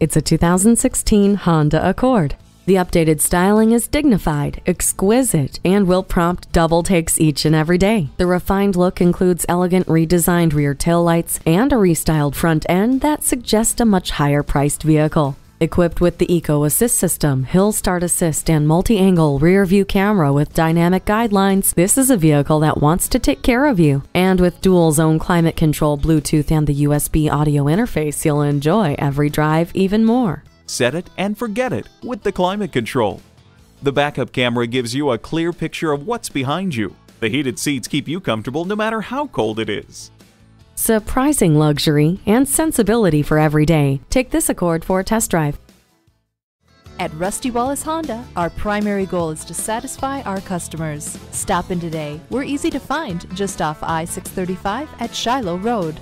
It's a 2016 Honda Accord. The updated styling is dignified, exquisite, and will prompt double takes each and every day. The refined look includes elegant redesigned rear taillights and a restyled front end that suggests a much higher priced vehicle. Equipped with the Eco Assist system, Hill Start Assist, and multi angle rear view camera with dynamic guidelines, this is a vehicle that wants to take care of you. And with dual zone climate control, Bluetooth, and the USB audio interface, you'll enjoy every drive even more. Set it and forget it with the climate control. The backup camera gives you a clear picture of what's behind you. The heated seats keep you comfortable no matter how cold it is. Surprising luxury and sensibility for every day. Take this Accord for a test drive. At Rusty Wallis Honda, our primary goal is to satisfy our customers. Stop in today. We're easy to find just off I 635 at Shiloh Road.